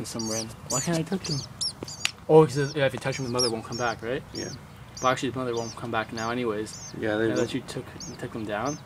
in some random. Why can't I touch him? Oh, because yeah, if you touch him, the mother won't come back, right? Yeah. Well, actually, the mother won't come back now, anyways. Yeah, Now that you took took them down.